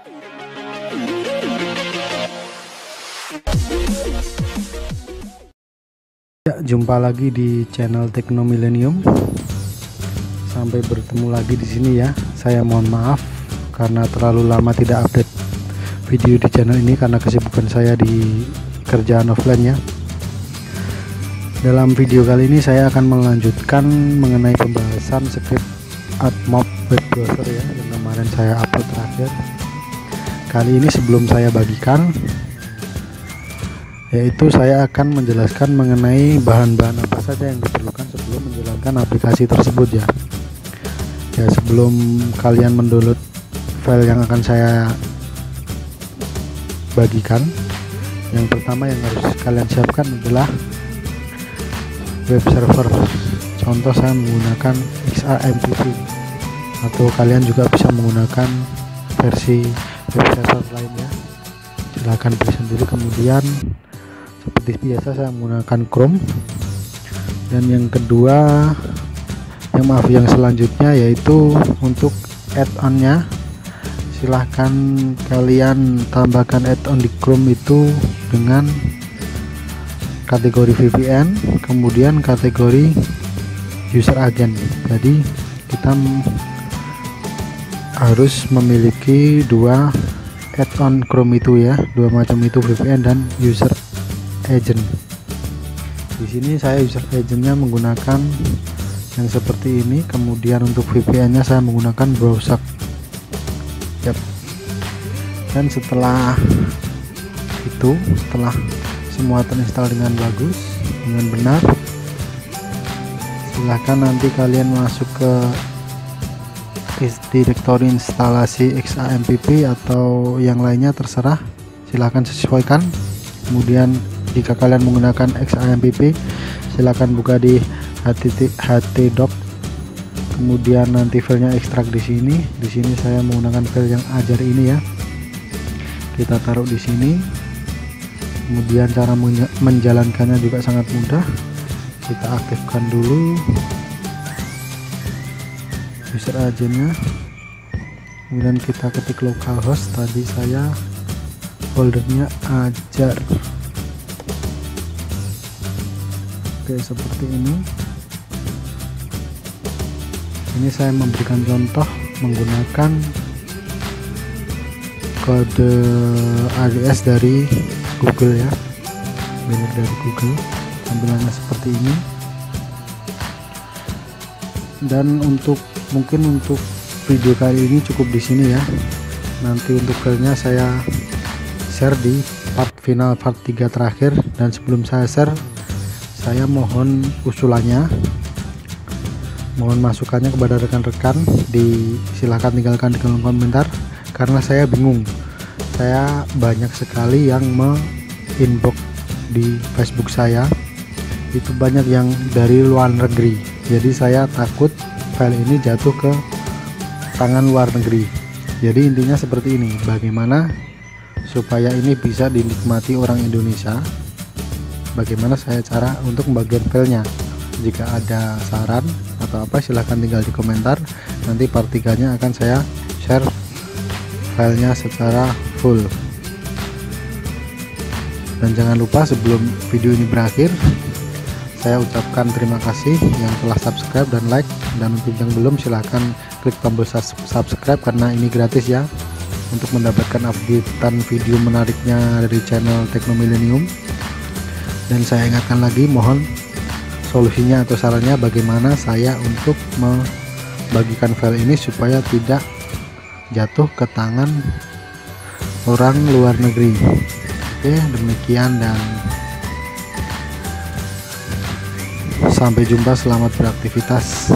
Ya, jumpa lagi di channel Tekno Millennium. Sampai bertemu lagi di sini ya. Saya mohon maaf karena terlalu lama tidak update video di channel ini karena kesibukan saya di kerjaan offline ya. Dalam video kali ini saya akan melanjutkan mengenai pembahasan script AdMob web browser ya yang kemarin saya upload terakhir. Kali ini sebelum saya bagikan yaitu saya akan menjelaskan mengenai bahan-bahan apa saja yang diperlukan sebelum menjalankan aplikasi tersebut ya. Ya sebelum kalian mendownload file yang akan saya bagikan yang pertama yang harus kalian siapkan adalah web server. Contoh saya menggunakan XRMPP atau kalian juga bisa menggunakan versi server lainnya. Silahkan pilih sendiri. Kemudian seperti biasa saya menggunakan Chrome. Dan yang kedua yang maaf yang selanjutnya yaitu untuk add-onnya. Silahkan kalian tambahkan add-on di Chrome itu dengan kategori VPN kemudian kategori user agent. Jadi kita harus memiliki dua add-on Chrome itu ya dua macam itu VPN dan user agent di sini saya user agentnya menggunakan yang seperti ini kemudian untuk VPN nya saya menggunakan browser yep. dan setelah itu setelah semua terinstall dengan bagus dengan benar silahkan nanti kalian masuk ke direktori instalasi XAMPP atau yang lainnya terserah. Silahkan sesuaikan. Kemudian jika kalian menggunakan XAMPP silahkan buka di htdoc kemudian nanti filenya ekstrak di sini. Di sini saya menggunakan file yang ajar ini ya. Kita taruh di sini. Kemudian cara menjalankannya juga sangat mudah. Kita aktifkan dulu user agentnya kemudian kita ketik localhost tadi saya foldernya ajar. Oke seperti ini. Ini saya memberikan contoh menggunakan kode ADS dari Google ya. Milik dari Google. Tampilannya seperti ini dan untuk mungkin untuk video kali ini cukup di sini ya. Nanti untuk filenya saya share di part final part 3 terakhir. Dan sebelum saya share saya mohon usulannya. Mohon masukannya kepada rekan-rekan di silahkan tinggalkan di kolom komentar. Karena saya bingung. Saya banyak sekali yang me inbox di Facebook saya. Itu banyak yang dari luar negeri jadi saya takut file ini jatuh ke tangan luar negeri. Jadi intinya seperti ini bagaimana supaya ini bisa dinikmati orang Indonesia bagaimana saya cara untuk membagian filenya. Jika ada saran atau apa silahkan tinggal di komentar. Nanti part 3 nya akan saya share filenya secara full. Dan jangan lupa sebelum video ini berakhir saya ucapkan terima kasih yang telah subscribe dan like. Dan untuk yang belum silahkan klik tombol subscribe karena ini gratis ya. Untuk mendapatkan updatean video menariknya dari channel Tekno Millennium. Dan saya ingatkan lagi mohon solusinya atau sarannya bagaimana saya untuk membagikan file ini supaya tidak jatuh ke tangan orang luar negeri. Oke demikian dan sampai jumpa selamat beraktivitas